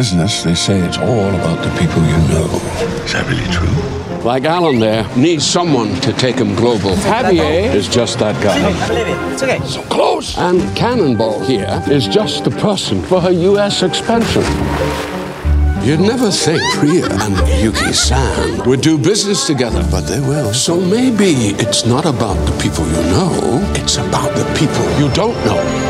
business, they say it's all about the people you know. Is that really true? Like Alan there, needs someone to take him global. Javier is just that guy. It's okay. So close. And Cannonball here is just the person for her U.S. expansion. You'd never think Priya and Yuki San would do business together, But they will. so maybe it's not about the people you know, it's about the people you don't know.